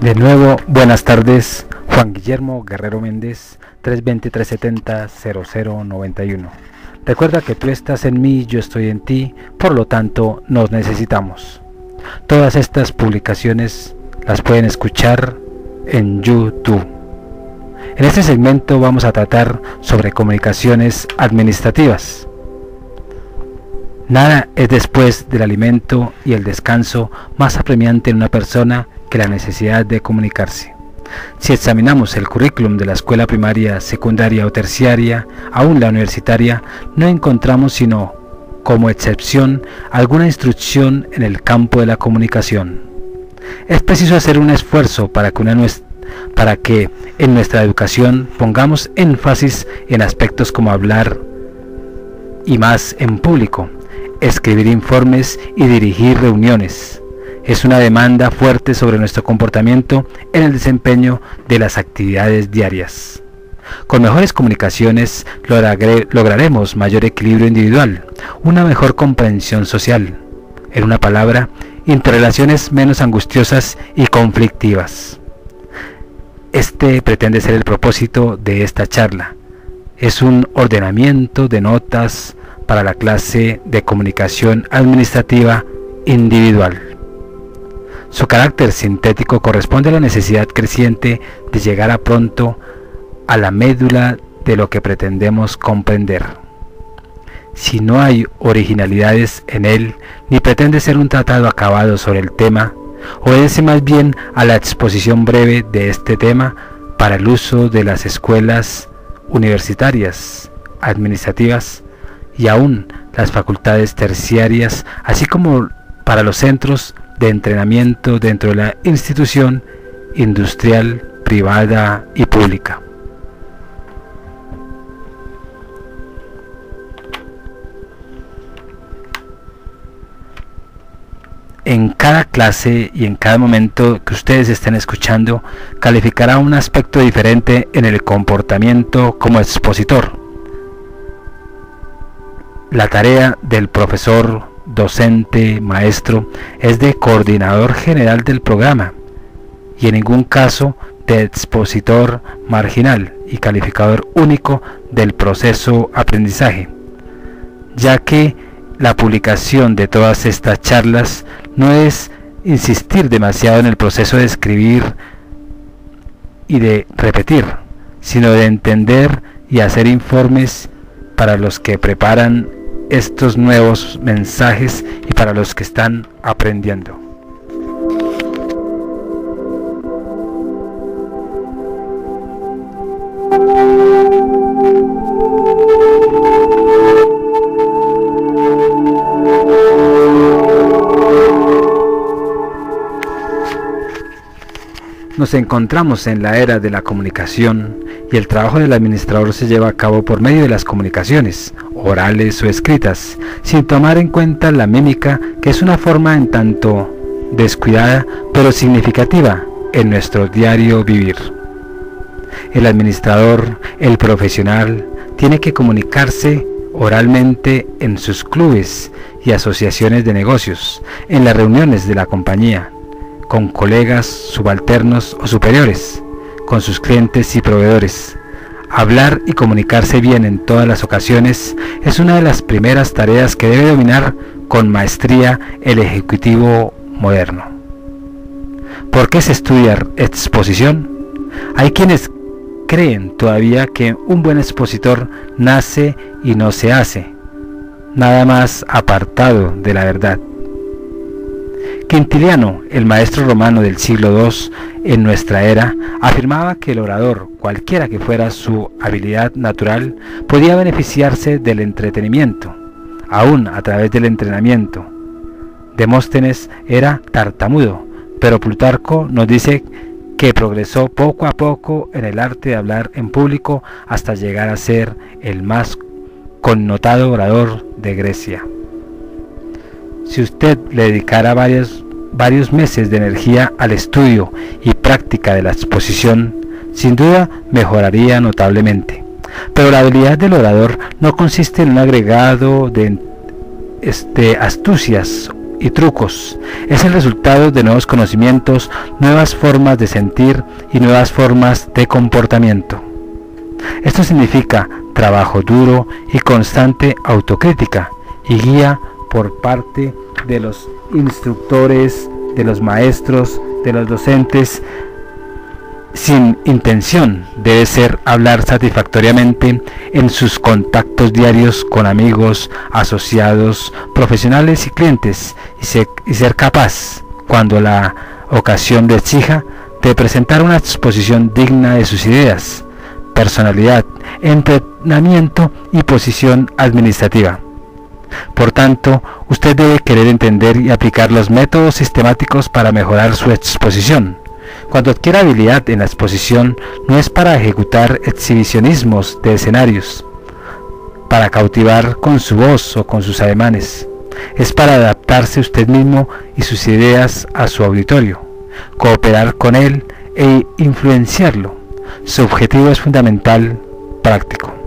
De nuevo, buenas tardes. Juan Guillermo Guerrero Méndez, 320-370-0091. Recuerda que tú estás en mí, yo estoy en ti, por lo tanto nos necesitamos. Todas estas publicaciones las pueden escuchar en YouTube. En este segmento vamos a tratar sobre comunicaciones administrativas. Nada es después del alimento y el descanso más apremiante en una persona que la necesidad de comunicarse. Si examinamos el currículum de la escuela primaria, secundaria o terciaria, aún la universitaria, no encontramos sino, como excepción, alguna instrucción en el campo de la comunicación. Es preciso hacer un esfuerzo para que, para que en nuestra educación pongamos énfasis en aspectos como hablar y más en público, escribir informes y dirigir reuniones. Es una demanda fuerte sobre nuestro comportamiento en el desempeño de las actividades diarias. Con mejores comunicaciones lograremos mayor equilibrio individual, una mejor comprensión social, en una palabra, interrelaciones menos angustiosas y conflictivas. Este pretende ser el propósito de esta charla. Es un ordenamiento de notas, para la clase de comunicación administrativa individual. Su carácter sintético corresponde a la necesidad creciente de llegar a pronto a la médula de lo que pretendemos comprender. Si no hay originalidades en él, ni pretende ser un tratado acabado sobre el tema, obedece más bien a la exposición breve de este tema para el uso de las escuelas universitarias, administrativas, y aún las facultades terciarias, así como para los centros de entrenamiento dentro de la institución industrial, privada y pública. en cada clase y en cada momento que ustedes estén escuchando, calificará un aspecto diferente en el comportamiento como expositor. La tarea del profesor, docente, maestro es de coordinador general del programa y en ningún caso de expositor marginal y calificador único del proceso aprendizaje, ya que la publicación de todas estas charlas no es insistir demasiado en el proceso de escribir y de repetir, sino de entender y hacer informes para los que preparan estos nuevos mensajes y para los que están aprendiendo. Nos encontramos en la era de la comunicación y el trabajo del administrador se lleva a cabo por medio de las comunicaciones, orales o escritas, sin tomar en cuenta la mímica, que es una forma en tanto descuidada pero significativa en nuestro diario vivir. El administrador, el profesional, tiene que comunicarse oralmente en sus clubes y asociaciones de negocios, en las reuniones de la compañía, con colegas, subalternos o superiores, con sus clientes y proveedores. Hablar y comunicarse bien en todas las ocasiones es una de las primeras tareas que debe dominar con maestría el ejecutivo moderno. ¿Por qué se estudia exposición? Hay quienes creen todavía que un buen expositor nace y no se hace, nada más apartado de la verdad. Quintiliano, el maestro romano del siglo II en nuestra era, afirmaba que el orador, cualquiera que fuera su habilidad natural, podía beneficiarse del entretenimiento, aún a través del entrenamiento. Demóstenes era tartamudo, pero Plutarco nos dice que progresó poco a poco en el arte de hablar en público hasta llegar a ser el más connotado orador de Grecia. Si usted le dedicara varios, varios meses de energía al estudio y práctica de la exposición, sin duda mejoraría notablemente. Pero la habilidad del orador no consiste en un agregado de este, astucias y trucos. Es el resultado de nuevos conocimientos, nuevas formas de sentir y nuevas formas de comportamiento. Esto significa trabajo duro y constante autocrítica y guía por parte de los instructores, de los maestros, de los docentes, sin intención debe ser hablar satisfactoriamente en sus contactos diarios con amigos, asociados, profesionales y clientes y, ser capaz, cuando la ocasión le exija, de presentar una exposición digna de sus ideas, personalidad, entrenamiento y posición administrativa. Por tanto, usted debe querer entender y aplicar los métodos sistemáticos para mejorar su exposición. Cuando adquiere habilidad en la exposición, no es para ejecutar exhibicionismos de escenarios, para cautivar con su voz o con sus ademanes. Es para adaptarse usted mismo y sus ideas a su auditorio, cooperar con él e influenciarlo. Su objetivo es fundamental, práctico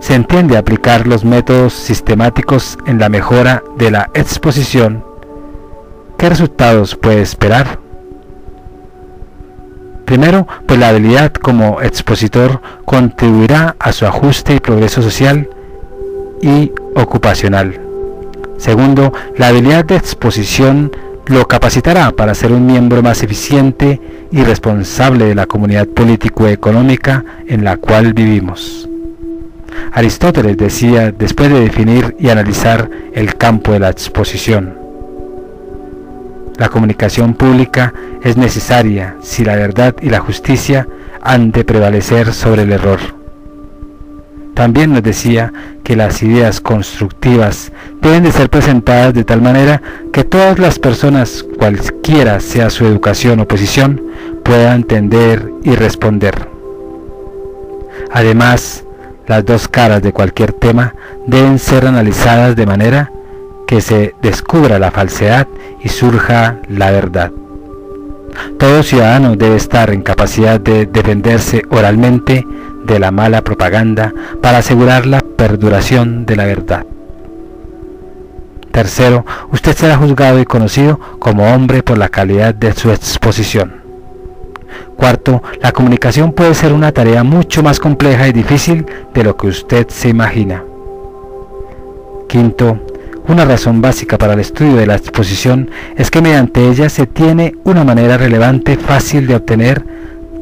se entiende aplicar los métodos sistemáticos en la mejora de la exposición, ¿qué resultados puede esperar? Primero, pues la habilidad como expositor contribuirá a su ajuste y progreso social y ocupacional. Segundo, la habilidad de exposición lo capacitará para ser un miembro más eficiente y responsable de la comunidad político-económica en la cual vivimos. Aristóteles decía después de definir y analizar el campo de la exposición. La comunicación pública es necesaria si la verdad y la justicia han de prevalecer sobre el error. También nos decía que las ideas constructivas deben de ser presentadas de tal manera que todas las personas, cualquiera sea su educación o posición, puedan entender y responder. Además, las dos caras de cualquier tema deben ser analizadas de manera que se descubra la falsedad y surja la verdad. Todo ciudadano debe estar en capacidad de defenderse oralmente de la mala propaganda para asegurar la perduración de la verdad. Tercero, usted será juzgado y conocido como hombre por la calidad de su exposición. Cuarto, la comunicación puede ser una tarea mucho más compleja y difícil de lo que usted se imagina. Quinto, una razón básica para el estudio de la exposición es que mediante ella se tiene una manera relevante fácil de obtener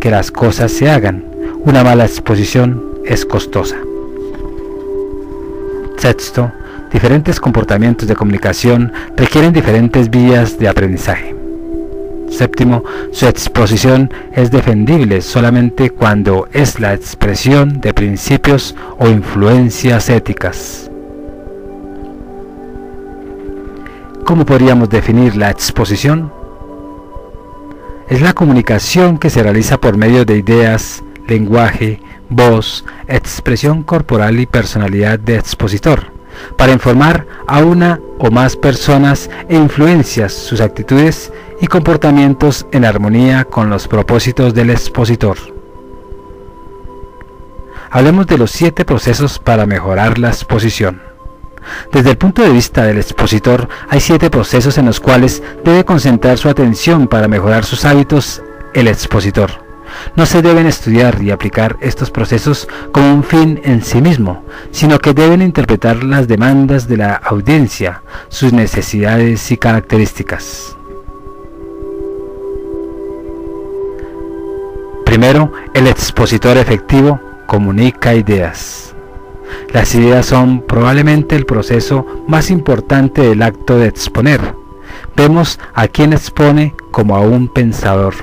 que las cosas se hagan. Una mala exposición es costosa. Sexto, diferentes comportamientos de comunicación requieren diferentes vías de aprendizaje. Séptimo, su exposición es defendible solamente cuando es la expresión de principios o influencias éticas. ¿Cómo podríamos definir la exposición? Es la comunicación que se realiza por medio de ideas, lenguaje, voz, expresión corporal y personalidad de expositor, para informar a una o más personas e influencias sus actitudes y comportamientos en armonía con los propósitos del expositor. Hablemos de los siete procesos para mejorar la exposición. Desde el punto de vista del expositor, hay siete procesos en los cuales debe concentrar su atención para mejorar sus hábitos el expositor. No se deben estudiar y aplicar estos procesos como un fin en sí mismo, sino que deben interpretar las demandas de la audiencia, sus necesidades y características. Primero, el expositor efectivo comunica ideas. Las ideas son probablemente el proceso más importante del acto de exponer. Vemos a quien expone como a un pensador,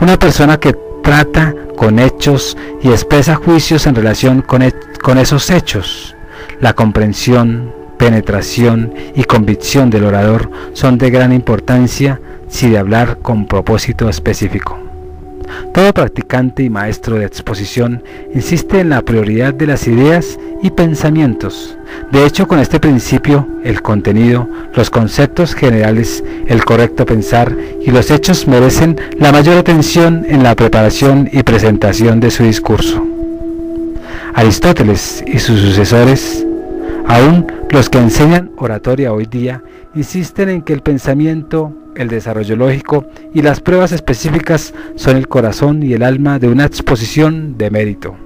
una persona que trata con hechos y expresa juicios en relación con, con esos hechos. La comprensión, penetración y convicción del orador son de gran importancia si de hablar con propósito específico. Todo practicante y maestro de exposición insiste en la prioridad de las ideas y pensamientos. De hecho, con este principio, el contenido, los conceptos generales, el correcto pensar y los hechos merecen la mayor atención en la preparación y presentación de su discurso. Aristóteles y sus sucesores Aún los que enseñan oratoria hoy día insisten en que el pensamiento, el desarrollo lógico y las pruebas específicas son el corazón y el alma de una exposición de mérito.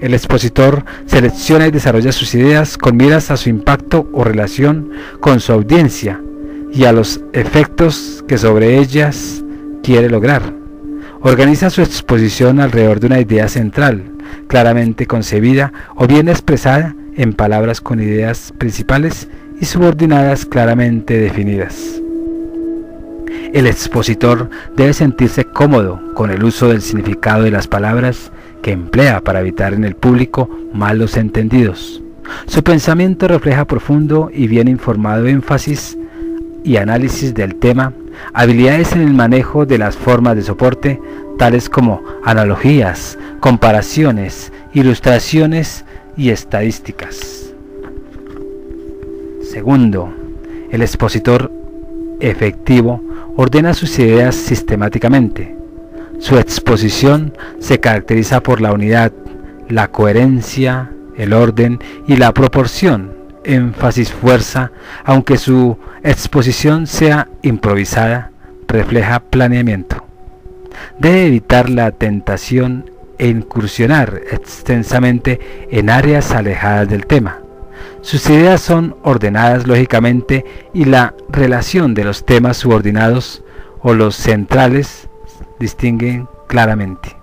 El expositor selecciona y desarrolla sus ideas con miras a su impacto o relación con su audiencia y a los efectos que sobre ellas quiere lograr. Organiza su exposición alrededor de una idea central, claramente concebida o bien expresada en palabras con ideas principales y subordinadas claramente definidas. El expositor debe sentirse cómodo con el uso del significado de las palabras que emplea para evitar en el público malos entendidos. Su pensamiento refleja profundo y bien informado énfasis y análisis del tema, habilidades en el manejo de las formas de soporte, tales como analogías, comparaciones, ilustraciones y estadísticas. Segundo, el expositor efectivo ordena sus ideas sistemáticamente. Su exposición se caracteriza por la unidad, la coherencia, el orden y la proporción, énfasis, fuerza, aunque su exposición sea improvisada, refleja planeamiento. Debe evitar la tentación e incursionar extensamente en áreas alejadas del tema. Sus ideas son ordenadas lógicamente y la relación de los temas subordinados o los centrales distinguen claramente.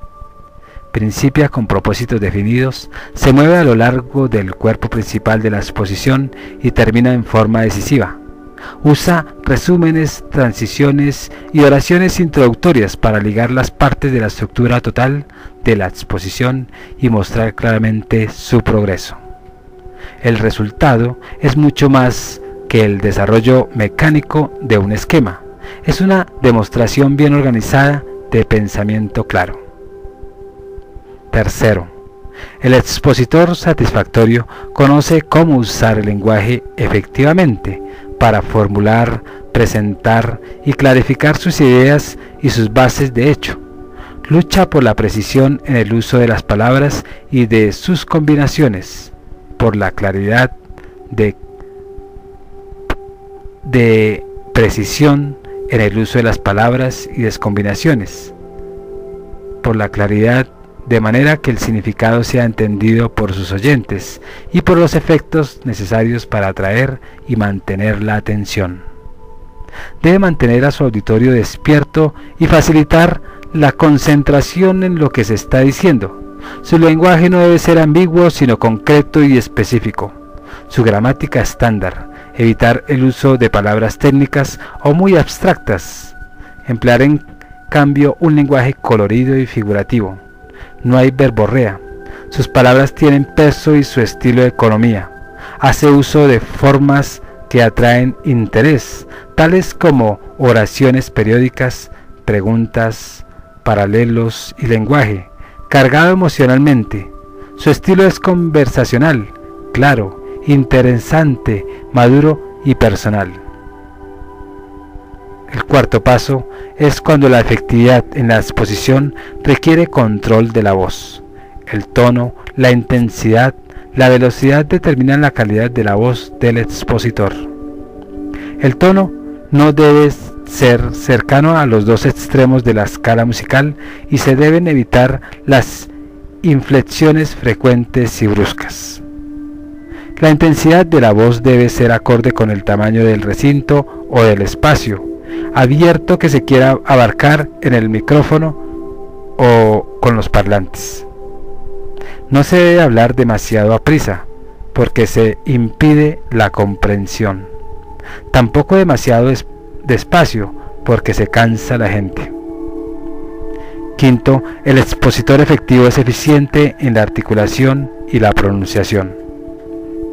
Principia con propósitos definidos, se mueve a lo largo del cuerpo principal de la exposición y termina en forma decisiva. Usa resúmenes, transiciones y oraciones introductorias para ligar las partes de la estructura total de la exposición y mostrar claramente su progreso. El resultado es mucho más que el desarrollo mecánico de un esquema. Es una demostración bien organizada de pensamiento claro. Tercero, el expositor satisfactorio conoce cómo usar el lenguaje efectivamente para formular, presentar y clarificar sus ideas y sus bases de hecho. Lucha por la precisión en el uso de las palabras y de sus combinaciones, por la claridad de, precisión en el uso de las palabras y las combinaciones, por la claridad de manera que el significado sea entendido por sus oyentes y por los efectos necesarios para atraer y mantener la atención. Debe mantener a su auditorio despierto y facilitar la concentración en lo que se está diciendo. Su lenguaje no debe ser ambiguo, sino concreto y específico. Su gramática estándar, evitar el uso de palabras técnicas o muy abstractas. Emplear en cambio un lenguaje colorido y figurativo no hay verborrea. Sus palabras tienen peso y su estilo de economía. Hace uso de formas que atraen interés, tales como oraciones periódicas, preguntas, paralelos y lenguaje, cargado emocionalmente. Su estilo es conversacional, claro, interesante, maduro y personal. El cuarto paso es cuando la efectividad en la exposición requiere control de la voz. El tono, la intensidad, la velocidad determinan la calidad de la voz del expositor. El tono no debe ser cercano a los dos extremos de la escala musical y se deben evitar las inflexiones frecuentes y bruscas. La intensidad de la voz debe ser acorde con el tamaño del recinto o del espacio abierto que se quiera abarcar en el micrófono o con los parlantes. No se debe hablar demasiado a prisa, porque se impide la comprensión. Tampoco demasiado despacio, porque se cansa la gente. Quinto, el expositor efectivo es eficiente en la articulación y la pronunciación.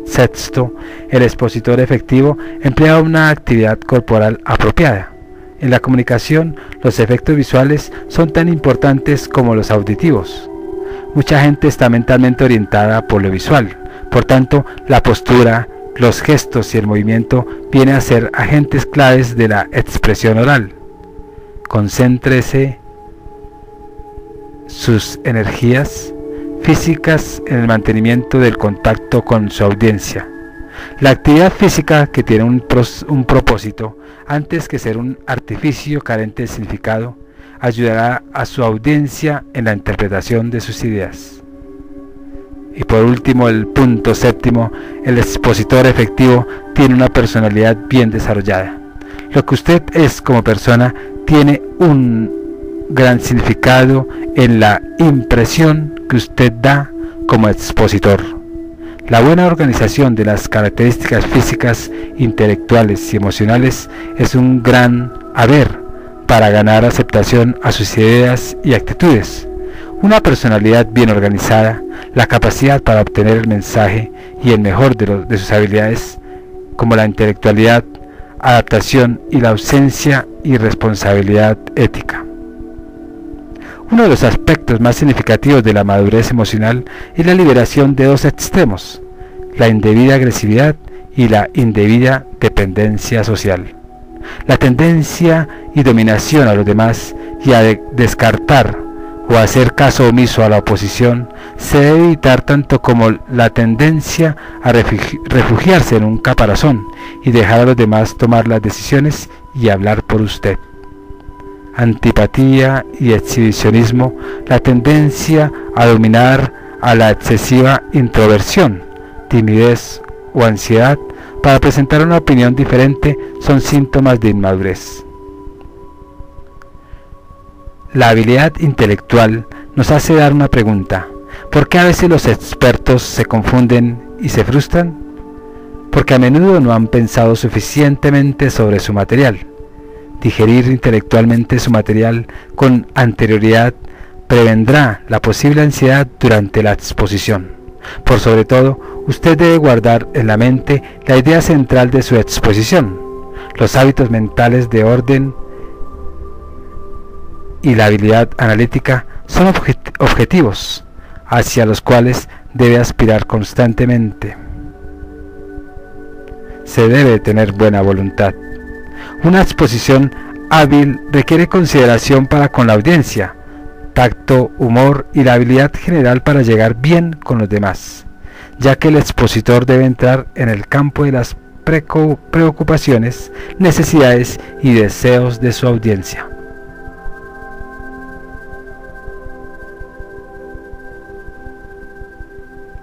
Sexto, el expositor efectivo emplea una actividad corporal apropiada. En la comunicación, los efectos visuales son tan importantes como los auditivos. Mucha gente está mentalmente orientada por lo visual, por tanto, la postura, los gestos y el movimiento vienen a ser agentes claves de la expresión oral. Concéntrese sus energías físicas en el mantenimiento del contacto con su audiencia. La actividad física que tiene un, un propósito, antes que ser un artificio carente de significado, ayudará a su audiencia en la interpretación de sus ideas. Y por último, el punto séptimo, el expositor efectivo tiene una personalidad bien desarrollada. Lo que usted es como persona tiene un gran significado en la impresión que usted da como expositor. La buena organización de las características físicas, intelectuales y emocionales es un gran haber para ganar aceptación a sus ideas y actitudes. Una personalidad bien organizada, la capacidad para obtener el mensaje y el mejor de, de sus habilidades, como la intelectualidad, adaptación y la ausencia y responsabilidad ética. Uno de los aspectos más significativos de la madurez emocional es la liberación de dos extremos, la indebida agresividad y la indebida dependencia social. La tendencia y dominación a los demás y a descartar o hacer caso omiso a la oposición se debe evitar tanto como la tendencia a refugiarse en un caparazón y dejar a los demás tomar las decisiones y hablar por usted. Antipatía y exhibicionismo, la tendencia a dominar a la excesiva introversión, timidez o ansiedad para presentar una opinión diferente son síntomas de inmadurez. La habilidad intelectual nos hace dar una pregunta. ¿Por qué a veces los expertos se confunden y se frustran? Porque a menudo no han pensado suficientemente sobre su material. Digerir intelectualmente su material con anterioridad prevendrá la posible ansiedad durante la exposición. Por sobre todo, usted debe guardar en la mente la idea central de su exposición, los hábitos mentales de orden y la habilidad analítica son objetivos hacia los cuales debe aspirar constantemente. Se debe tener buena voluntad. Una exposición hábil requiere consideración para con la audiencia, tacto, humor y la habilidad general para llegar bien con los demás, ya que el expositor debe entrar en el campo de las preocupaciones, necesidades y deseos de su audiencia.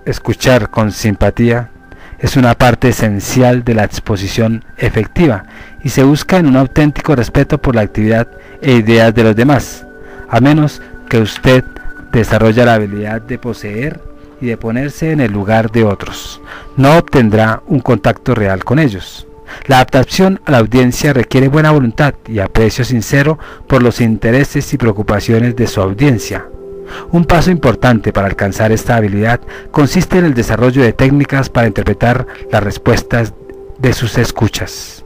Escuchar con simpatía es una parte esencial de la exposición efectiva y se busca en un auténtico respeto por la actividad e ideas de los demás, a menos que usted desarrolle la habilidad de poseer y de ponerse en el lugar de otros. No obtendrá un contacto real con ellos. La adaptación a la audiencia requiere buena voluntad y aprecio sincero por los intereses y preocupaciones de su audiencia. Un paso importante para alcanzar esta habilidad consiste en el desarrollo de técnicas para interpretar las respuestas de sus escuchas.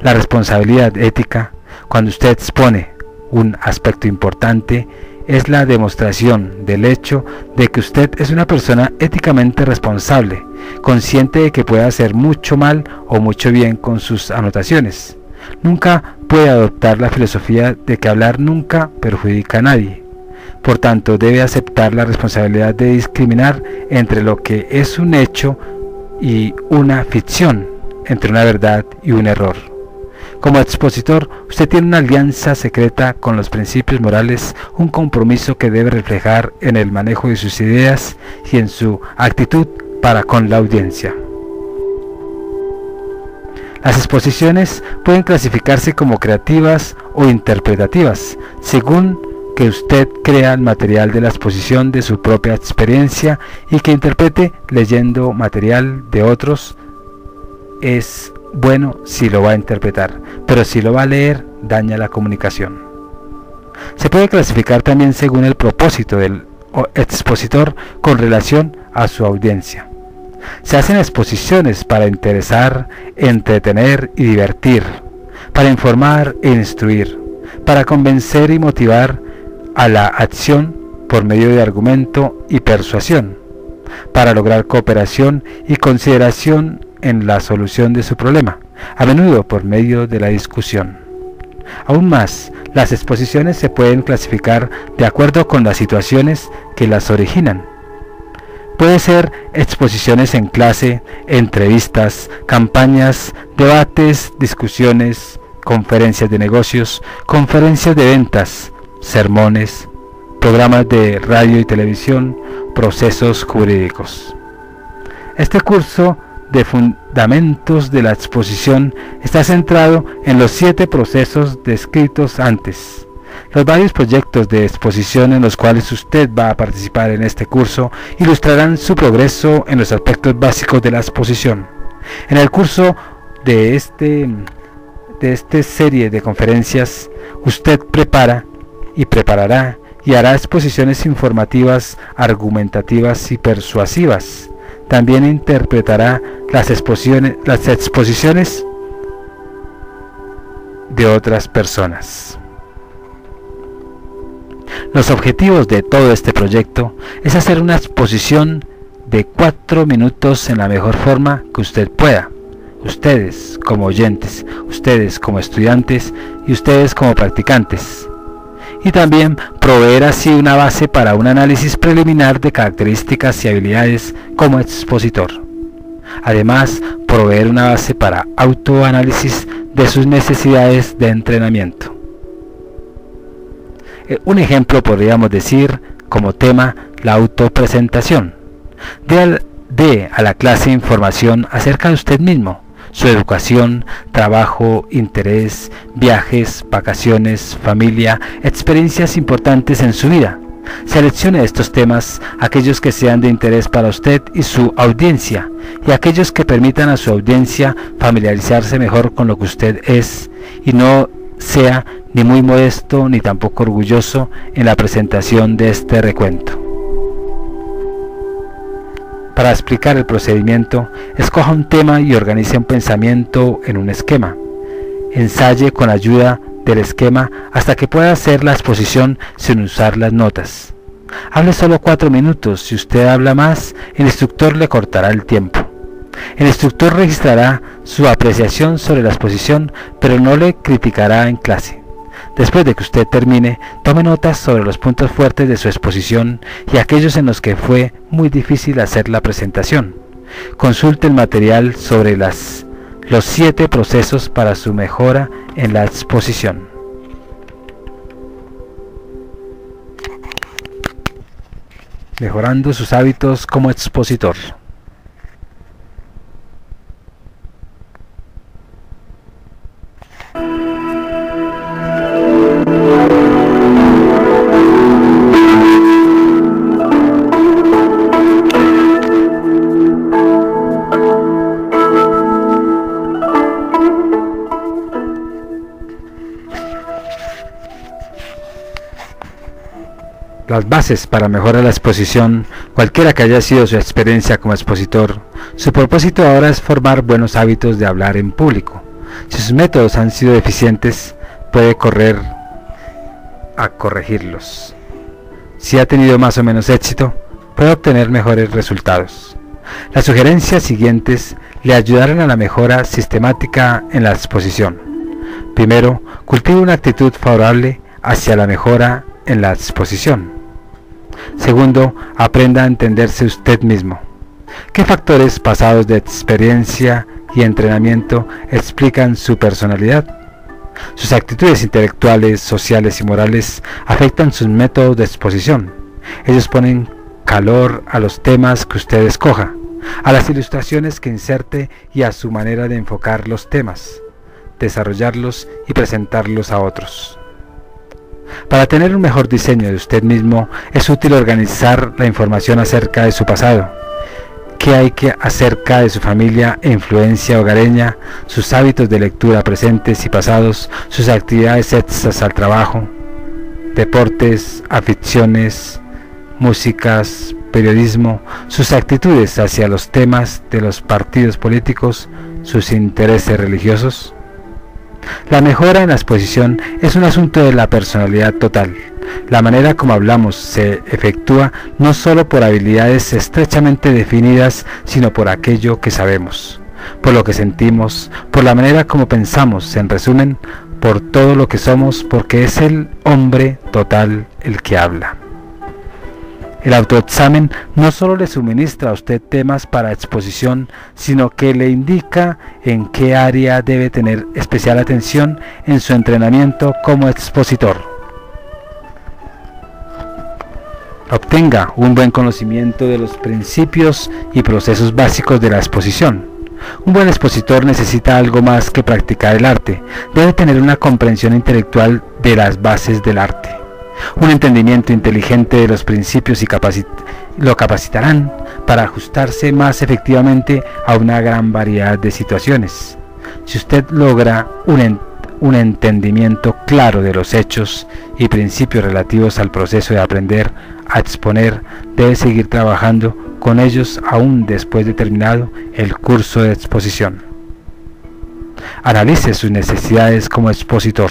La responsabilidad ética, cuando usted expone un aspecto importante, es la demostración del hecho de que usted es una persona éticamente responsable, consciente de que puede hacer mucho mal o mucho bien con sus anotaciones. Nunca puede adoptar la filosofía de que hablar nunca perjudica a nadie. Por tanto, debe aceptar la responsabilidad de discriminar entre lo que es un hecho y una ficción, entre una verdad y un error. Como expositor, usted tiene una alianza secreta con los principios morales, un compromiso que debe reflejar en el manejo de sus ideas y en su actitud para con la audiencia. Las exposiciones pueden clasificarse como creativas o interpretativas, según que usted crea el material de la exposición de su propia experiencia y que interprete leyendo material de otros es bueno si lo va a interpretar, pero si lo va a leer daña la comunicación. Se puede clasificar también según el propósito del expositor con relación a su audiencia. Se hacen exposiciones para interesar, entretener y divertir, para informar e instruir, para convencer y motivar a la acción por medio de argumento y persuasión, para lograr cooperación y consideración en la solución de su problema, a menudo por medio de la discusión. Aún más, las exposiciones se pueden clasificar de acuerdo con las situaciones que las originan. Puede ser exposiciones en clase, entrevistas, campañas, debates, discusiones, conferencias de negocios, conferencias de ventas, sermones, programas de radio y televisión, procesos jurídicos. Este curso de fundamentos de la exposición está centrado en los siete procesos descritos antes. Los varios proyectos de exposición en los cuales usted va a participar en este curso ilustrarán su progreso en los aspectos básicos de la exposición. En el curso de este de esta serie de conferencias, usted prepara y preparará y hará exposiciones informativas, argumentativas y persuasivas. También interpretará las exposiciones, las exposiciones de otras personas. Los objetivos de todo este proyecto es hacer una exposición de cuatro minutos en la mejor forma que usted pueda. Ustedes como oyentes, ustedes como estudiantes y ustedes como practicantes. Y también proveer así una base para un análisis preliminar de características y habilidades como expositor. Además, proveer una base para autoanálisis de sus necesidades de entrenamiento. Eh, un ejemplo podríamos decir como tema la autopresentación. De, a la clase información acerca de usted mismo, su educación, trabajo, interés, viajes, vacaciones, familia, experiencias importantes en su vida. Seleccione estos temas, aquellos que sean de interés para usted y su audiencia, y aquellos que permitan a su audiencia familiarizarse mejor con lo que usted es y no sea ni muy modesto ni tampoco orgulloso en la presentación de este recuento. Para explicar el procedimiento, escoja un tema y organice un pensamiento en un esquema. Ensaye con ayuda del esquema hasta que pueda hacer la exposición sin usar las notas. Hable solo cuatro minutos, si usted habla más, el instructor le cortará el tiempo. El instructor registrará su apreciación sobre la exposición, pero no le criticará en clase. Después de que usted termine, tome notas sobre los puntos fuertes de su exposición y aquellos en los que fue muy difícil hacer la presentación. Consulte el material sobre las, los siete procesos para su mejora en la exposición. Mejorando sus hábitos como expositor. Las bases para mejorar la exposición, cualquiera que haya sido su experiencia como expositor. Su propósito ahora es formar buenos hábitos de hablar en público. Si sus métodos han sido deficientes, puede correr a corregirlos. Si ha tenido más o menos éxito, puede obtener mejores resultados. Las sugerencias siguientes le ayudarán a la mejora sistemática en la exposición. Primero, cultive una actitud favorable hacia la mejora en la exposición. Segundo, aprenda a entenderse usted mismo. ¿Qué factores pasados de experiencia y entrenamiento explican su personalidad? Sus actitudes intelectuales, sociales y morales afectan sus métodos de exposición. Ellos ponen calor a los temas que usted escoja, a las ilustraciones que inserte y a su manera de enfocar los temas, desarrollarlos y presentarlos a otros. Para tener un mejor diseño de usted mismo es útil organizar la información acerca de su pasado, qué hay que acerca de su familia e influencia hogareña, sus hábitos de lectura presentes y pasados, sus actividades extras al trabajo, deportes, aficiones, músicas, periodismo, sus actitudes hacia los temas de los partidos políticos, sus intereses religiosos. La mejora en la exposición es un asunto de la personalidad total. La manera como hablamos se efectúa no solo por habilidades estrechamente definidas, sino por aquello que sabemos, por lo que sentimos, por la manera como pensamos, en resumen, por todo lo que somos, porque es el hombre total el que habla. El autoexamen no solo le suministra a usted temas para exposición, sino que le indica en qué área debe tener especial atención en su entrenamiento como expositor. Obtenga un buen conocimiento de los principios y procesos básicos de la exposición. Un buen expositor necesita algo más que practicar el arte, debe tener una comprensión intelectual de las bases del arte. Un entendimiento inteligente de los principios y lo capacitarán para ajustarse más efectivamente a una gran variedad de situaciones. Si usted logra un, un entendimiento claro de los hechos y principios relativos al proceso de aprender a exponer, debe seguir trabajando con ellos aún después de terminado el curso de exposición. Analice sus necesidades como expositor.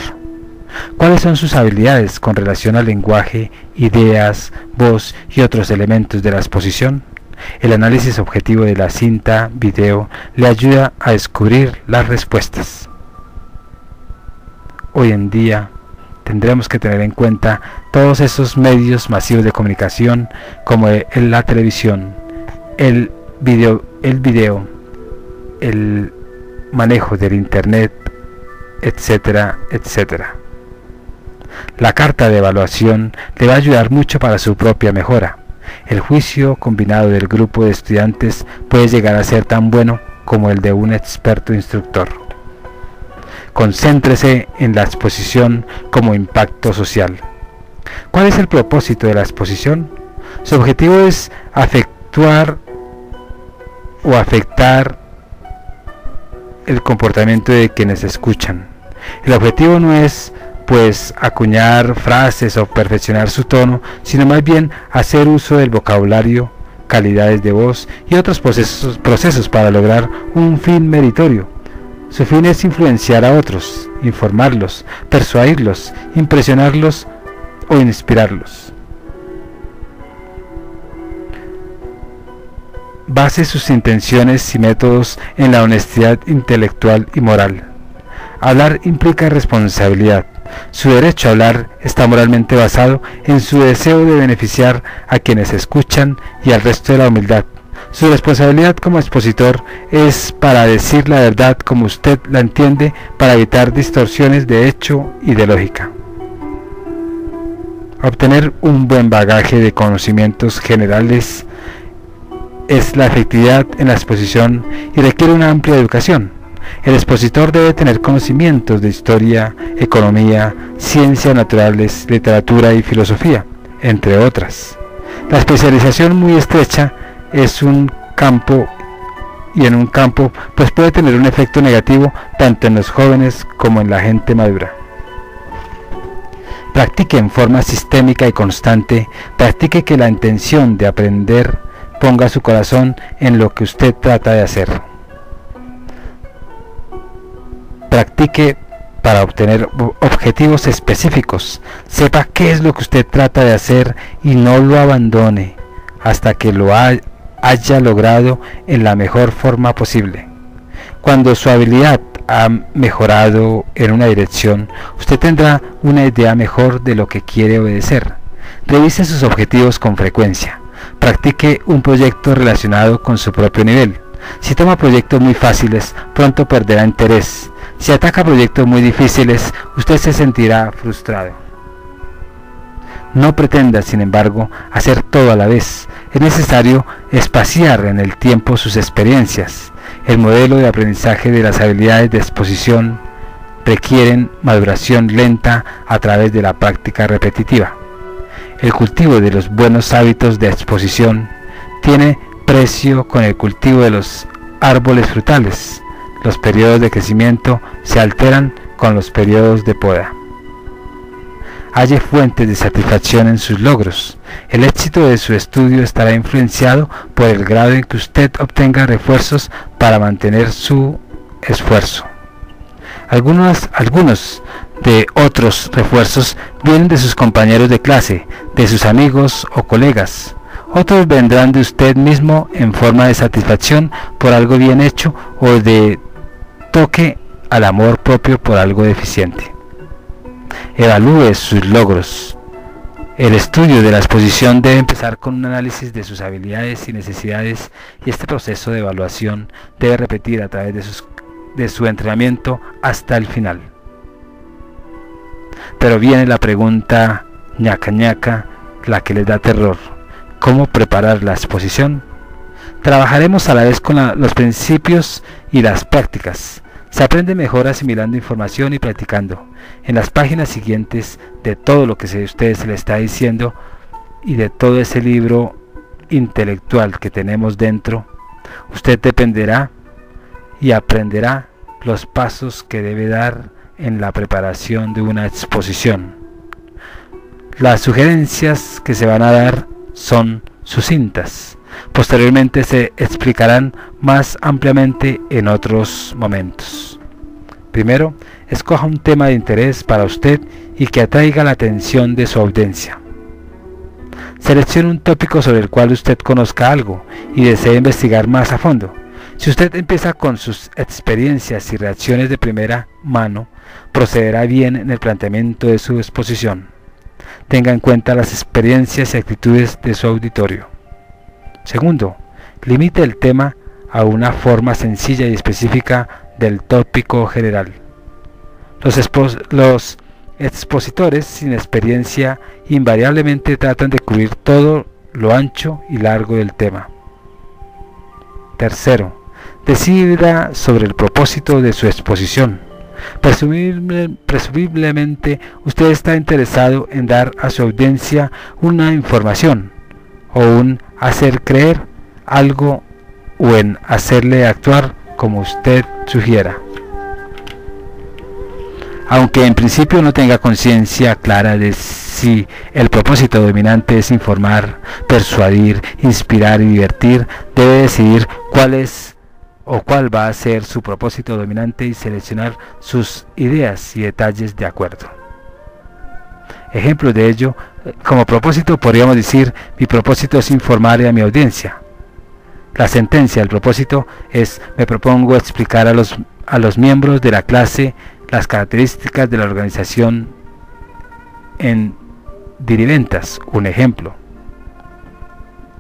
¿Cuáles son sus habilidades con relación al lenguaje, ideas, voz y otros elementos de la exposición? El análisis objetivo de la cinta video le ayuda a descubrir las respuestas. Hoy en día tendremos que tener en cuenta todos esos medios masivos de comunicación como la televisión, el video, el video, el manejo del internet, etcétera, etcétera. La carta de evaluación le va a ayudar mucho para su propia mejora. El juicio combinado del grupo de estudiantes puede llegar a ser tan bueno como el de un experto instructor. Concéntrese en la exposición como impacto social. ¿Cuál es el propósito de la exposición? Su objetivo es afectuar o afectar el comportamiento de quienes escuchan. El objetivo no es pues acuñar frases o perfeccionar su tono, sino más bien hacer uso del vocabulario, calidades de voz y otros procesos, para lograr un fin meritorio. Su fin es influenciar a otros, informarlos, persuadirlos, impresionarlos o inspirarlos. Base sus intenciones y métodos en la honestidad intelectual y moral. Hablar implica responsabilidad, su derecho a hablar está moralmente basado en su deseo de beneficiar a quienes escuchan y al resto de la humildad. Su responsabilidad como expositor es para decir la verdad como usted la entiende para evitar distorsiones de hecho y de lógica. Obtener un buen bagaje de conocimientos generales es la efectividad en la exposición y requiere una amplia educación. El expositor debe tener conocimientos de historia, economía, ciencias naturales, literatura y filosofía, entre otras. La especialización muy estrecha es un campo y en un campo pues puede tener un efecto negativo tanto en los jóvenes como en la gente madura. Practique en forma sistémica y constante, practique que la intención de aprender ponga su corazón en lo que usted trata de hacer. Practique para obtener objetivos específicos. Sepa qué es lo que usted trata de hacer y no lo abandone hasta que lo haya logrado en la mejor forma posible. Cuando su habilidad ha mejorado en una dirección, usted tendrá una idea mejor de lo que quiere obedecer. Revise sus objetivos con frecuencia. Practique un proyecto relacionado con su propio nivel. Si toma proyectos muy fáciles, pronto perderá interés si ataca proyectos muy difíciles, usted se sentirá frustrado. No pretenda, sin embargo, hacer todo a la vez. Es necesario espaciar en el tiempo sus experiencias. El modelo de aprendizaje de las habilidades de exposición requieren maduración lenta a través de la práctica repetitiva. El cultivo de los buenos hábitos de exposición tiene precio con el cultivo de los árboles frutales. Los periodos de crecimiento se alteran con los periodos de poda. Halle fuentes de satisfacción en sus logros. El éxito de su estudio estará influenciado por el grado en que usted obtenga refuerzos para mantener su esfuerzo. Algunos, algunos de otros refuerzos vienen de sus compañeros de clase, de sus amigos o colegas. Otros vendrán de usted mismo en forma de satisfacción por algo bien hecho o de toque al amor propio por algo deficiente. Evalúe sus logros El estudio de la exposición debe empezar con un análisis de sus habilidades y necesidades y este proceso de evaluación debe repetir a través de, su entrenamiento hasta el final. Pero viene la pregunta ñaca ñaca, la que les da terror. ¿Cómo preparar la exposición? Trabajaremos a la vez con los principios y las prácticas. Se aprende mejor asimilando información y practicando. En las páginas siguientes de todo lo que se, usted se le está diciendo y de todo ese libro intelectual que tenemos dentro, usted dependerá y aprenderá los pasos que debe dar en la preparación de una exposición. Las sugerencias que se van a dar son sucintas. Posteriormente se explicarán más ampliamente en otros momentos. Primero, escoja un tema de interés para usted y que atraiga la atención de su audiencia. Seleccione un tópico sobre el cual usted conozca algo y desee investigar más a fondo. Si usted empieza con sus experiencias y reacciones de primera mano, procederá bien en el planteamiento de su exposición. Tenga en cuenta las experiencias y actitudes de su auditorio. Segundo, limite el tema a una forma sencilla y específica del tópico general. Los, expositores sin experiencia invariablemente tratan de cubrir todo lo ancho y largo del tema. Tercero, decida sobre el propósito de su exposición. presumiblemente usted está interesado en dar a su audiencia una información o un hacer creer algo o en hacerle actuar como usted sugiera. Aunque en principio no tenga conciencia clara de si el propósito dominante es informar, persuadir, inspirar y divertir, debe decidir cuál es o cuál va a ser su propósito dominante y seleccionar sus ideas y detalles de acuerdo. Ejemplo de ello, como propósito podríamos decir, mi propósito es informar a mi audiencia. La sentencia del propósito es, me propongo explicar a los, a los miembros de la clase las características de la organización en diriventas, un ejemplo.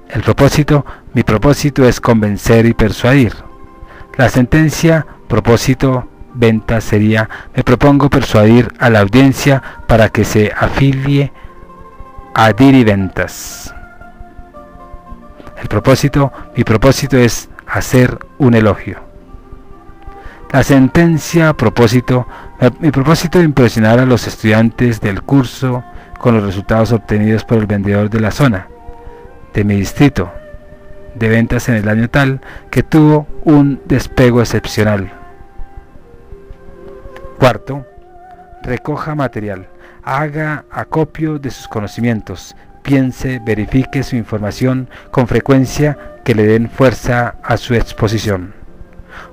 El propósito, mi propósito es convencer y persuadir. La sentencia propósito venta sería me propongo persuadir a la audiencia para que se afilie a Diriventas. El propósito, mi propósito es hacer un elogio. La sentencia propósito, mi propósito es impresionar a los estudiantes del curso con los resultados obtenidos por el vendedor de la zona, de mi distrito, de ventas en el año tal que tuvo un despego excepcional. Cuarto, recoja material, haga acopio de sus conocimientos, piense, verifique su información con frecuencia que le den fuerza a su exposición.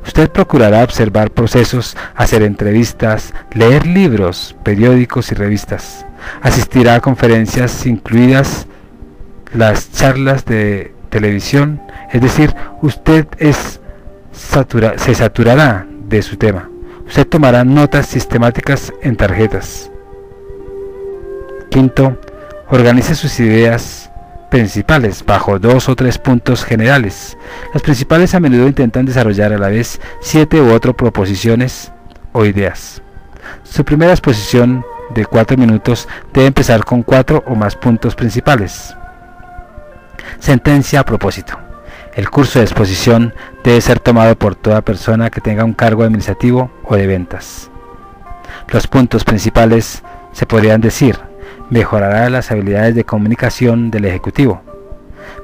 Usted procurará observar procesos, hacer entrevistas, leer libros, periódicos y revistas. Asistirá a conferencias incluidas las charlas de televisión, es decir, usted es se saturará de su tema. Usted tomará notas sistemáticas en tarjetas. Quinto, organice sus ideas principales bajo dos o tres puntos generales. Las principales a menudo intentan desarrollar a la vez siete u ocho proposiciones o ideas. Su primera exposición de cuatro minutos debe empezar con cuatro o más puntos principales. Sentencia a propósito. El curso de exposición debe ser tomado por toda persona que tenga un cargo administrativo o de ventas. Los puntos principales se podrían decir, mejorará las habilidades de comunicación del Ejecutivo,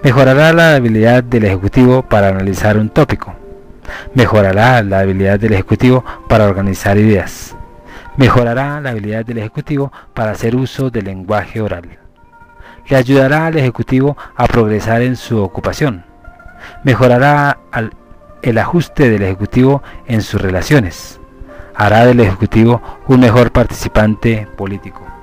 mejorará la habilidad del Ejecutivo para analizar un tópico, mejorará la habilidad del Ejecutivo para organizar ideas, mejorará la habilidad del Ejecutivo para hacer uso del lenguaje oral. Le ayudará al Ejecutivo a progresar en su ocupación, mejorará el ajuste del Ejecutivo en sus relaciones, hará del Ejecutivo un mejor participante político.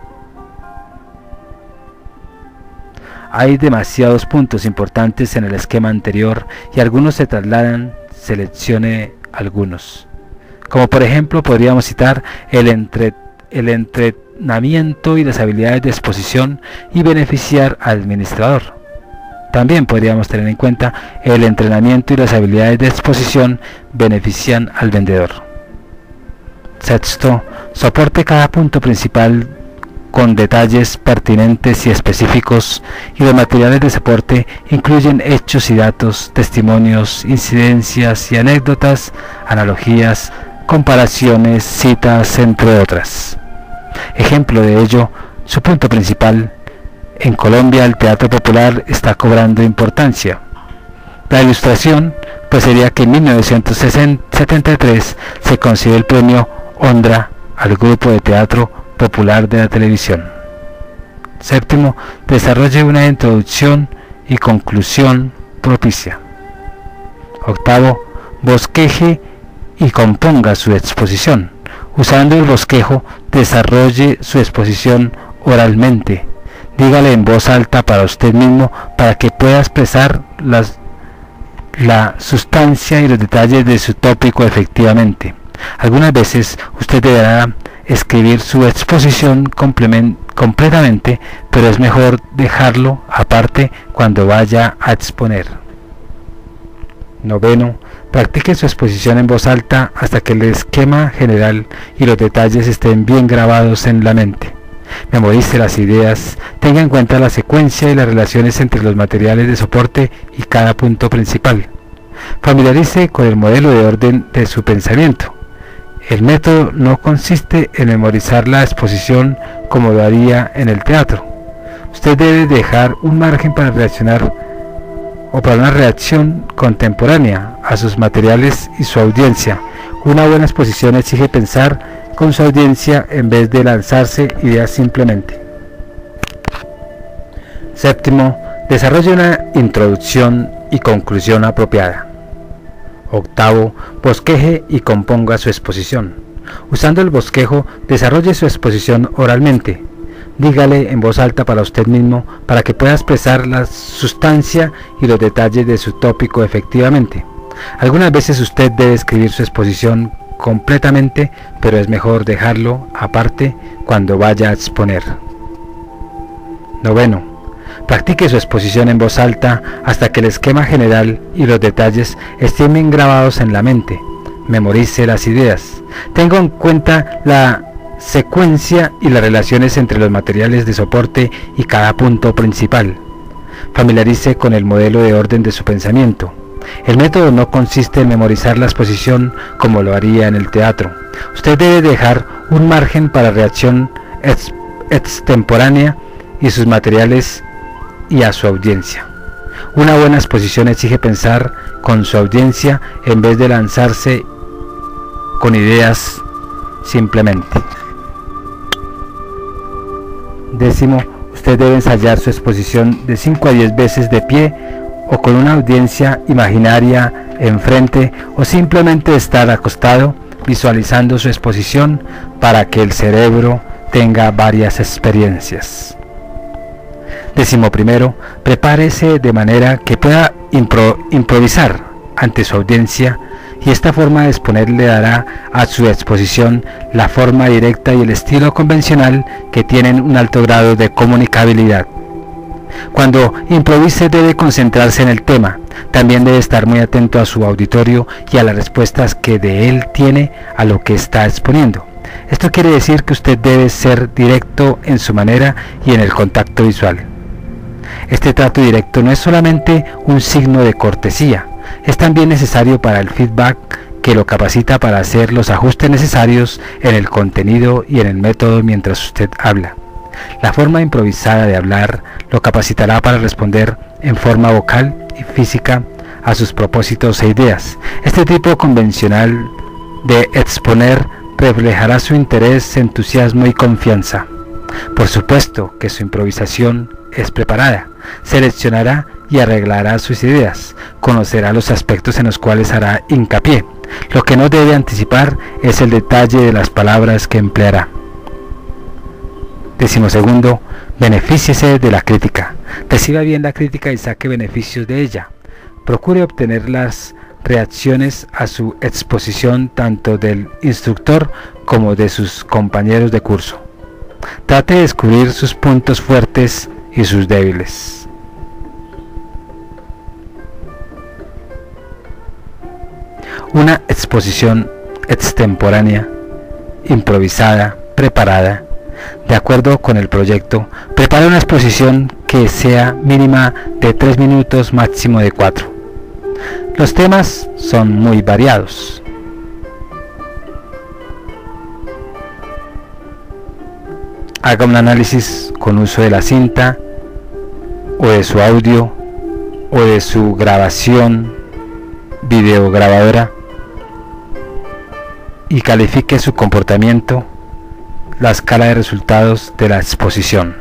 Hay demasiados puntos importantes en el esquema anterior y algunos se trasladan, seleccione algunos. Como por ejemplo podríamos citar el, entre, el entre entrenamiento y las habilidades de exposición y beneficiar al administrador. También podríamos tener en cuenta el entrenamiento y las habilidades de exposición benefician al vendedor. Sexto, soporte cada punto principal con detalles pertinentes y específicos y los materiales de soporte incluyen hechos y datos, testimonios, incidencias y anécdotas, analogías, comparaciones, citas, entre otras. Ejemplo de ello, su punto principal, en Colombia el teatro popular está cobrando importancia. La ilustración pues sería que en 1973 se concedió el premio Ondra al grupo de teatro popular de la televisión. Séptimo, desarrolle una introducción y conclusión propicia. Octavo, bosqueje y componga su exposición. Usando el bosquejo, desarrolle su exposición oralmente. Dígale en voz alta para usted mismo para que pueda expresar las, la sustancia y los detalles de su tópico efectivamente. Algunas veces usted deberá escribir su exposición completamente, pero es mejor dejarlo aparte cuando vaya a exponer. Noveno, Practique su exposición en voz alta hasta que el esquema general y los detalles estén bien grabados en la mente. Memorice las ideas, tenga en cuenta la secuencia y las relaciones entre los materiales de soporte y cada punto principal. Familiarice con el modelo de orden de su pensamiento. El método no consiste en memorizar la exposición como lo haría en el teatro. Usted debe dejar un margen para reaccionar o para una reacción contemporánea a sus materiales y su audiencia. Una buena exposición exige pensar con su audiencia en vez de lanzarse ideas simplemente. Séptimo, desarrolle una introducción y conclusión apropiada. Octavo, bosqueje y componga su exposición. Usando el bosquejo, desarrolle su exposición oralmente, dígale en voz alta para usted mismo para que pueda expresar la sustancia y los detalles de su tópico efectivamente. Algunas veces usted debe escribir su exposición completamente, pero es mejor dejarlo aparte cuando vaya a exponer. Noveno. Practique su exposición en voz alta hasta que el esquema general y los detalles estén bien grabados en la mente. Memorice las ideas. Tenga en cuenta la secuencia y las relaciones entre los materiales de soporte y cada punto principal. Familiarice con el modelo de orden de su pensamiento. El método no consiste en memorizar la exposición como lo haría en el teatro. Usted debe dejar un margen para reacción extemporánea y sus materiales y a su audiencia. Una buena exposición exige pensar con su audiencia en vez de lanzarse con ideas simplemente. Décimo, usted debe ensayar su exposición de 5 a 10 veces de pie o con una audiencia imaginaria enfrente o simplemente estar acostado visualizando su exposición para que el cerebro tenga varias experiencias. Décimo primero, prepárese de manera que pueda improvisar ante su audiencia y esta forma de exponer le dará a su exposición la forma directa y el estilo convencional que tienen un alto grado de comunicabilidad. Cuando improvise debe concentrarse en el tema, también debe estar muy atento a su auditorio y a las respuestas que de él tiene a lo que está exponiendo. Esto quiere decir que usted debe ser directo en su manera y en el contacto visual. Este trato directo no es solamente un signo de cortesía, es también necesario para el feedback que lo capacita para hacer los ajustes necesarios en el contenido y en el método mientras usted habla. La forma improvisada de hablar lo capacitará para responder en forma vocal y física a sus propósitos e ideas. Este tipo convencional de exponer reflejará su interés, entusiasmo y confianza. Por supuesto que su improvisación es preparada. Seleccionará y arreglará sus ideas. Conocerá los aspectos en los cuales hará hincapié. Lo que no debe anticipar es el detalle de las palabras que empleará. Décimo segundo, benefíciese de la crítica. Reciba bien la crítica y saque beneficios de ella. Procure obtener las reacciones a su exposición tanto del instructor como de sus compañeros de curso. Trate de descubrir sus puntos fuertes y sus débiles. Una exposición extemporánea, improvisada, preparada, de acuerdo con el proyecto, prepara una exposición que sea mínima de 3 minutos, máximo de 4. Los temas son muy variados. Haga un análisis con uso de la cinta o de su audio o de su grabación videograbadora y califique su comportamiento, la escala de resultados de la exposición.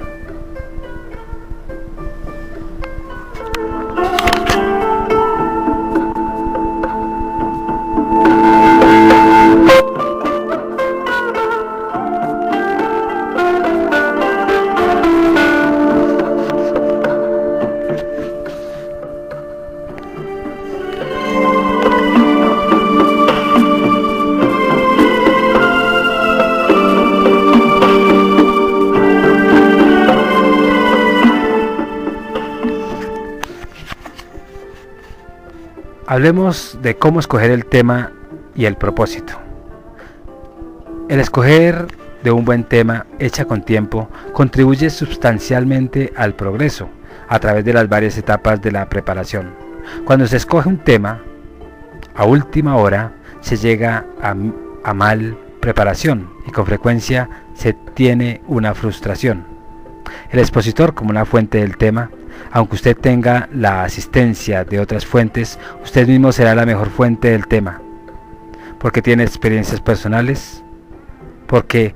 Hablemos de cómo escoger el tema y el propósito. El escoger de un buen tema hecha con tiempo contribuye sustancialmente al progreso a través de las varias etapas de la preparación. Cuando se escoge un tema, a última hora se llega a, mal preparación y con frecuencia se tiene una frustración. El expositor como una fuente del tema aunque usted tenga la asistencia de otras fuentes, usted mismo será la mejor fuente del tema, porque tiene experiencias personales, porque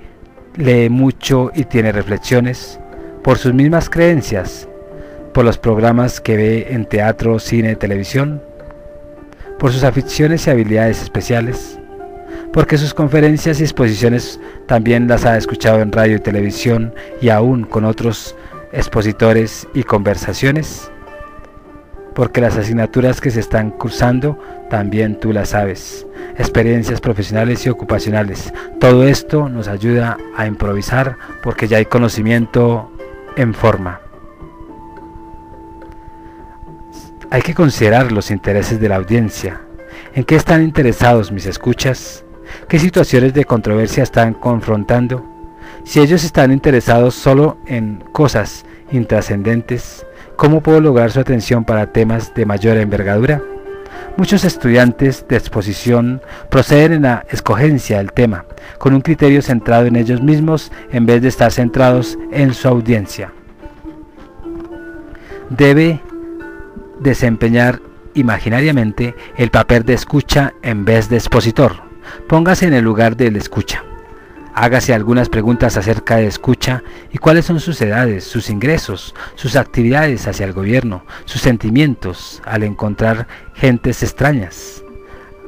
lee mucho y tiene reflexiones, por sus mismas creencias, por los programas que ve en teatro, cine, televisión, por sus aficiones y habilidades especiales, porque sus conferencias y exposiciones también las ha escuchado en radio y televisión y aún con otros expositores y conversaciones? Porque las asignaturas que se están cursando también tú las sabes. Experiencias profesionales y ocupacionales. Todo esto nos ayuda a improvisar porque ya hay conocimiento en forma. Hay que considerar los intereses de la audiencia. ¿En qué están interesados mis escuchas? ¿Qué situaciones de controversia están confrontando? Si ellos están interesados solo en cosas intrascendentes, ¿cómo puedo lograr su atención para temas de mayor envergadura? Muchos estudiantes de exposición proceden en la escogencia del tema, con un criterio centrado en ellos mismos en vez de estar centrados en su audiencia. Debe desempeñar imaginariamente el papel de escucha en vez de expositor. Póngase en el lugar del escucha. Hágase algunas preguntas acerca de escucha y cuáles son sus edades, sus ingresos, sus actividades hacia el gobierno, sus sentimientos al encontrar gentes extrañas.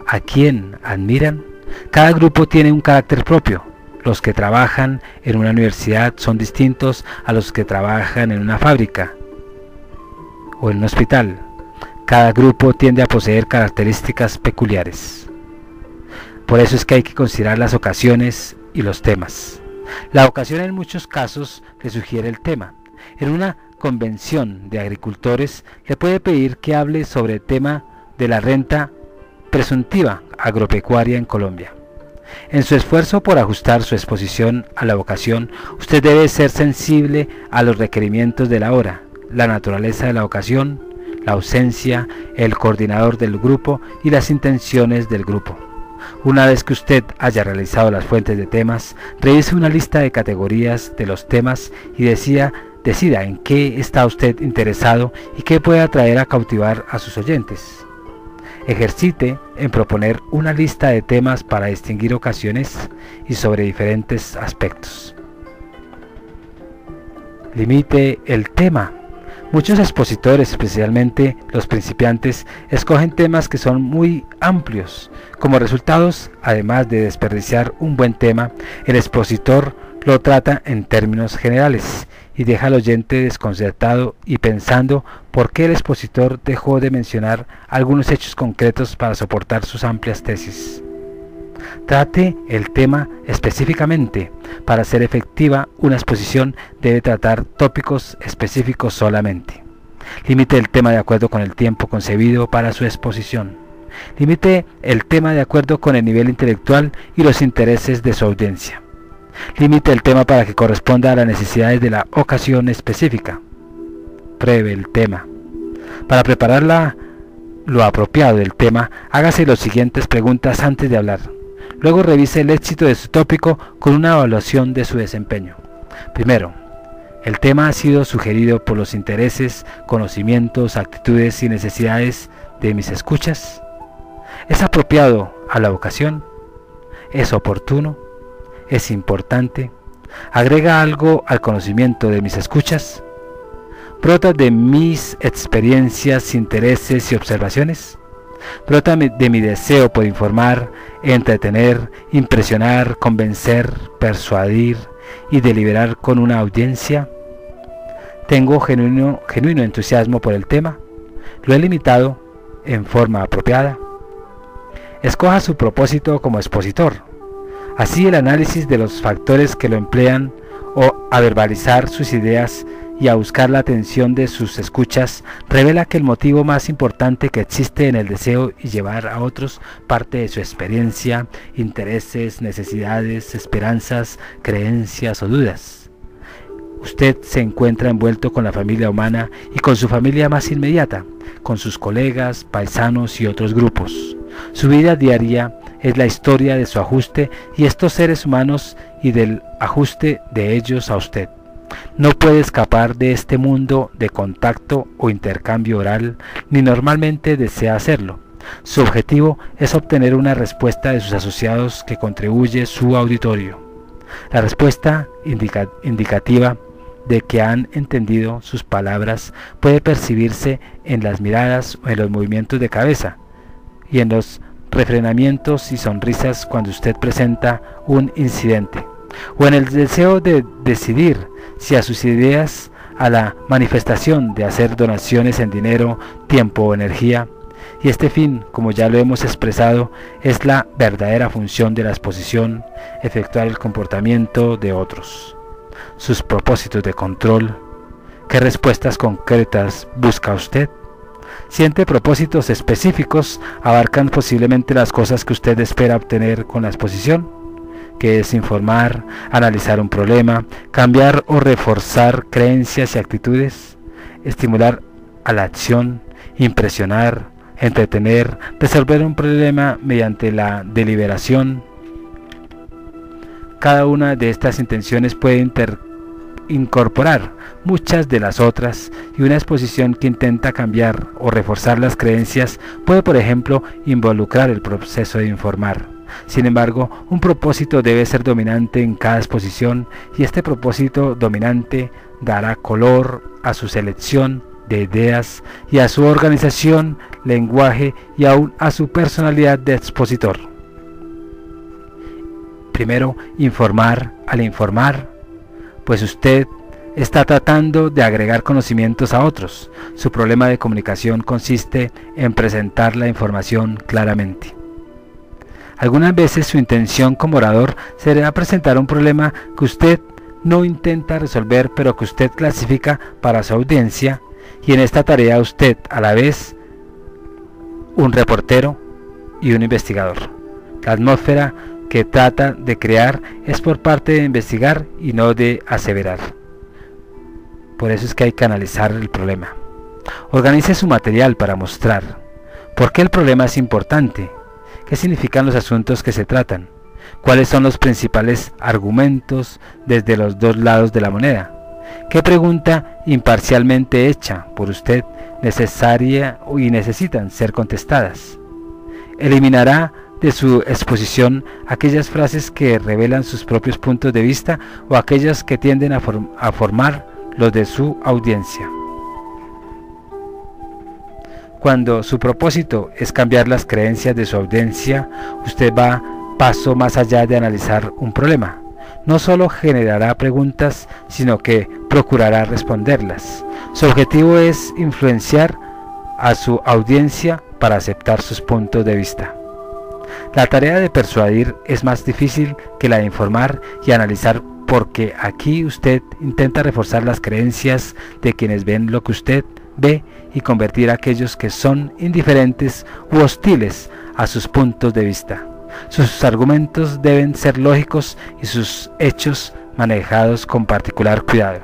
¿A quién admiran? Cada grupo tiene un carácter propio. Los que trabajan en una universidad son distintos a los que trabajan en una fábrica o en un hospital. Cada grupo tiende a poseer características peculiares. Por eso es que hay que considerar las ocasiones y los temas. La ocasión en muchos casos le sugiere el tema. En una convención de agricultores le puede pedir que hable sobre el tema de la renta presuntiva agropecuaria en Colombia. En su esfuerzo por ajustar su exposición a la ocasión, usted debe ser sensible a los requerimientos de la hora, la naturaleza de la ocasión, la ausencia, el coordinador del grupo y las intenciones del grupo. Una vez que usted haya realizado las fuentes de temas, revise una lista de categorías de los temas y decida, decida en qué está usted interesado y qué puede atraer a cautivar a sus oyentes. Ejercite en proponer una lista de temas para distinguir ocasiones y sobre diferentes aspectos. Limite el tema Muchos expositores, especialmente los principiantes, escogen temas que son muy amplios. Como resultados, además de desperdiciar un buen tema, el expositor lo trata en términos generales y deja al oyente desconcertado y pensando por qué el expositor dejó de mencionar algunos hechos concretos para soportar sus amplias tesis. Trate el tema específicamente. Para ser efectiva, una exposición debe tratar tópicos específicos solamente. Limite el tema de acuerdo con el tiempo concebido para su exposición. Limite el tema de acuerdo con el nivel intelectual y los intereses de su audiencia. Limite el tema para que corresponda a las necesidades de la ocasión específica. Pruebe el tema. Para prepararla lo apropiado del tema, hágase las siguientes preguntas antes de hablar. Luego revise el éxito de su tópico con una evaluación de su desempeño. Primero, el tema ha sido sugerido por los intereses, conocimientos, actitudes y necesidades de mis escuchas. ¿Es apropiado a la ocasión? ¿Es oportuno? ¿Es importante? ¿Agrega algo al conocimiento de mis escuchas? ¿Brota de mis experiencias, intereses y observaciones? ¿Brota de mi deseo por informar, entretener, impresionar, convencer, persuadir y deliberar con una audiencia? ¿Tengo genuino, genuino entusiasmo por el tema? ¿Lo he limitado en forma apropiada? Escoja su propósito como expositor. Así el análisis de los factores que lo emplean o a verbalizar sus ideas y a buscar la atención de sus escuchas revela que el motivo más importante que existe en el deseo y llevar a otros parte de su experiencia, intereses, necesidades, esperanzas, creencias o dudas. Usted se encuentra envuelto con la familia humana y con su familia más inmediata, con sus colegas, paisanos y otros grupos. Su vida diaria es la historia de su ajuste y estos seres humanos y del ajuste de ellos a usted. No puede escapar de este mundo de contacto o intercambio oral, ni normalmente desea hacerlo. Su objetivo es obtener una respuesta de sus asociados que contribuye su auditorio. La respuesta indicativa de que han entendido sus palabras puede percibirse en las miradas o en los movimientos de cabeza y en los refrenamientos y sonrisas cuando usted presenta un incidente o en el deseo de decidir si a sus ideas, a la manifestación de hacer donaciones en dinero, tiempo o energía. Y este fin, como ya lo hemos expresado, es la verdadera función de la exposición, efectuar el comportamiento de otros. Sus propósitos de control. ¿Qué respuestas concretas busca usted? Siente propósitos específicos abarcan posiblemente las cosas que usted espera obtener con la exposición que es informar, analizar un problema, cambiar o reforzar creencias y actitudes, estimular a la acción, impresionar, entretener, resolver un problema mediante la deliberación. Cada una de estas intenciones puede incorporar muchas de las otras y una exposición que intenta cambiar o reforzar las creencias puede por ejemplo involucrar el proceso de informar. Sin embargo, un propósito debe ser dominante en cada exposición y este propósito dominante dará color a su selección de ideas y a su organización, lenguaje y aún a su personalidad de expositor. Primero, informar al informar, pues usted está tratando de agregar conocimientos a otros. Su problema de comunicación consiste en presentar la información claramente. Algunas veces su intención como orador será presentar un problema que usted no intenta resolver, pero que usted clasifica para su audiencia, y en esta tarea usted a la vez un reportero y un investigador. La atmósfera que trata de crear es por parte de investigar y no de aseverar. Por eso es que hay que analizar el problema. Organice su material para mostrar por qué el problema es importante ¿Qué significan los asuntos que se tratan? ¿Cuáles son los principales argumentos desde los dos lados de la moneda? ¿Qué pregunta imparcialmente hecha por usted necesaria y necesitan ser contestadas? Eliminará de su exposición aquellas frases que revelan sus propios puntos de vista o aquellas que tienden a, formar los de su audiencia. Cuando su propósito es cambiar las creencias de su audiencia, usted va paso más allá de analizar un problema. No solo generará preguntas, sino que procurará responderlas. Su objetivo es influenciar a su audiencia para aceptar sus puntos de vista. La tarea de persuadir es más difícil que la de informar y analizar porque aquí usted intenta reforzar las creencias de quienes ven lo que usted ve y convertir a aquellos que son indiferentes u hostiles a sus puntos de vista. Sus argumentos deben ser lógicos y sus hechos manejados con particular cuidado.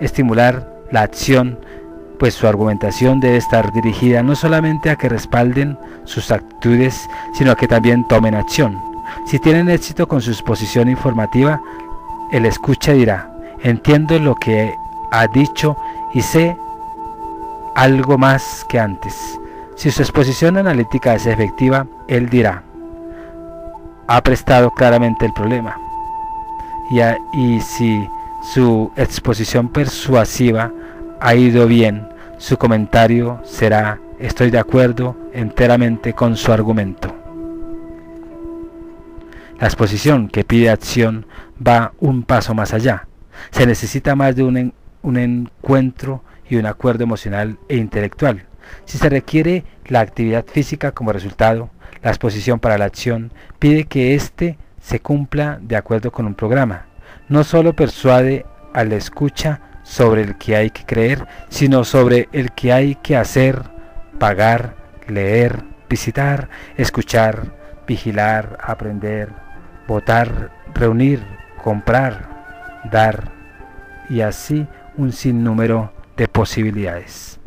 Estimular la acción, pues su argumentación debe estar dirigida no solamente a que respalden sus actitudes, sino a que también tomen acción. Si tienen éxito con su exposición informativa, el escucha dirá, entiendo lo que ha dicho y sé algo más que antes. Si su exposición analítica es efectiva, él dirá, ha prestado claramente el problema. Y, y si su exposición persuasiva ha ido bien, su comentario será, estoy de acuerdo enteramente con su argumento. La exposición que pide acción va un paso más allá. Se necesita más de un, un encuentro y un acuerdo emocional e intelectual. Si se requiere la actividad física como resultado, la exposición para la acción pide que éste se cumpla de acuerdo con un programa. No solo persuade al escucha sobre el que hay que creer, sino sobre el que hay que hacer, pagar, leer, visitar, escuchar, vigilar, aprender, votar, reunir, comprar, dar y así un sinnúmero de posibilidades.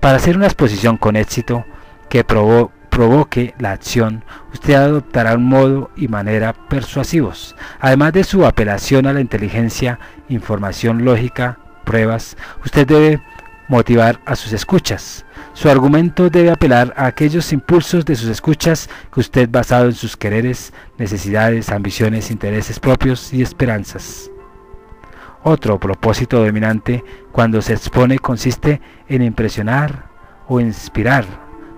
Para hacer una exposición con éxito que provoque la acción, usted adoptará un modo y manera persuasivos. Además de su apelación a la inteligencia, información lógica, pruebas, usted debe motivar a sus escuchas. Su argumento debe apelar a aquellos impulsos de sus escuchas que usted basado en sus quereres, necesidades, ambiciones, intereses propios y esperanzas. Otro propósito dominante cuando se expone consiste en impresionar o inspirar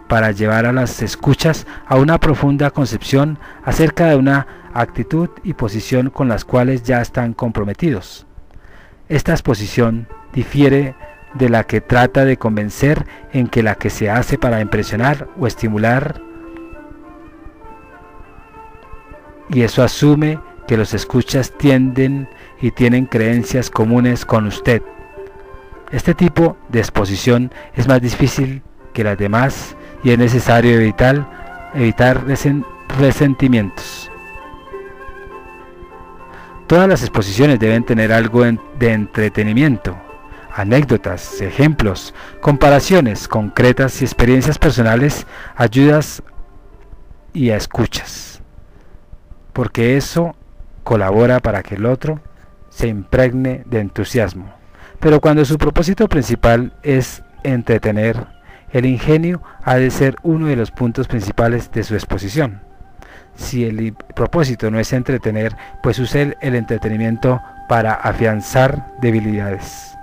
para llevar a las escuchas a una profunda concepción acerca de una actitud y posición con las cuales ya están comprometidos. Esta exposición difiere de la que trata de convencer en que la que se hace para impresionar o estimular y eso asume que los escuchas tienden y tienen creencias comunes con usted. Este tipo de exposición es más difícil que las demás y es necesario evitar, evitar resentimientos. Todas las exposiciones deben tener algo de entretenimiento, anécdotas, ejemplos, comparaciones concretas y experiencias personales, ayudas y escuchas. Porque eso colabora para que el otro se impregne de entusiasmo. Pero cuando su propósito principal es entretener, el ingenio ha de ser uno de los puntos principales de su exposición. Si el propósito no es entretener, pues use el entretenimiento para afianzar debilidades.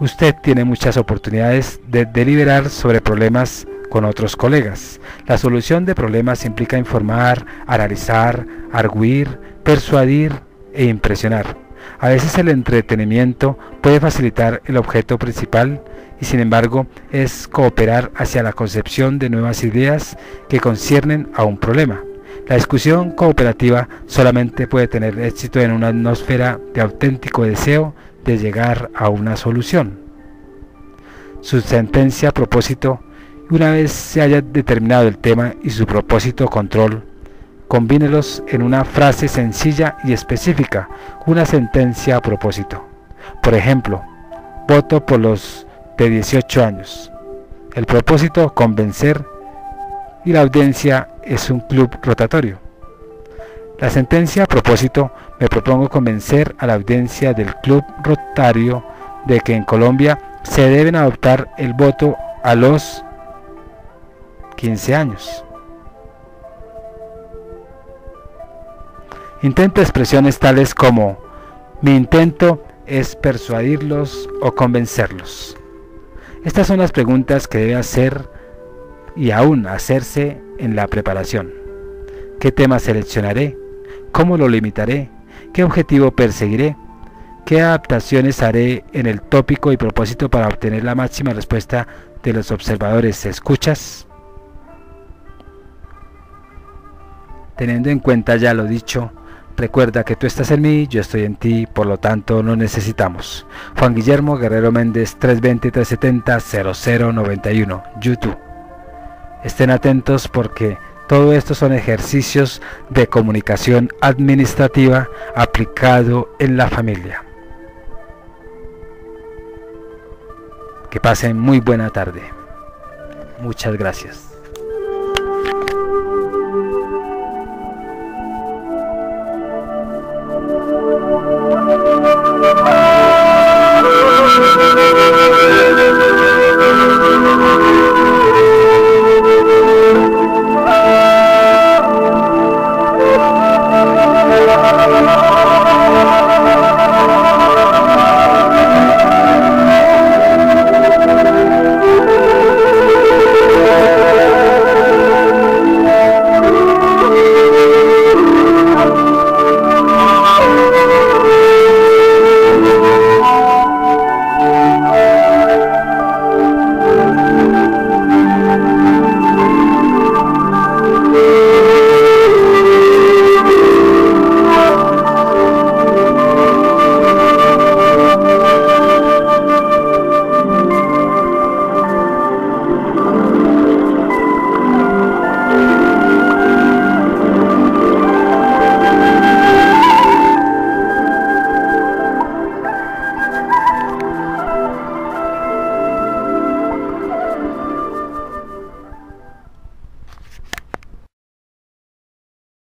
Usted tiene muchas oportunidades de deliberar sobre problemas con otros colegas. La solución de problemas implica informar, analizar, arguir, persuadir e impresionar. A veces el entretenimiento puede facilitar el objeto principal y sin embargo es cooperar hacia la concepción de nuevas ideas que conciernen a un problema. La discusión cooperativa solamente puede tener éxito en una atmósfera de auténtico deseo de llegar a una solución. Su sentencia propósito, una vez se haya determinado el tema y su propósito control, combínelos en una frase sencilla y específica, una sentencia a propósito. Por ejemplo, voto por los de 18 años. El propósito, convencer, y la audiencia es un club rotatorio. La sentencia a propósito me propongo convencer a la audiencia del Club Rotario de que en Colombia se deben adoptar el voto a los 15 años. Intenta expresiones tales como mi intento es persuadirlos o convencerlos. Estas son las preguntas que debe hacer y aún hacerse en la preparación. ¿Qué tema seleccionaré? ¿Cómo lo limitaré? ¿Qué objetivo perseguiré? ¿Qué adaptaciones haré en el tópico y propósito para obtener la máxima respuesta de los observadores? ¿Escuchas? Teniendo en cuenta ya lo dicho, recuerda que tú estás en mí, yo estoy en ti, por lo tanto no necesitamos. Juan Guillermo Guerrero Méndez 320-370-0091, YouTube. Estén atentos porque todo esto son ejercicios de comunicación administrativa aplicado en la familia. Que pasen muy buena tarde. Muchas gracias.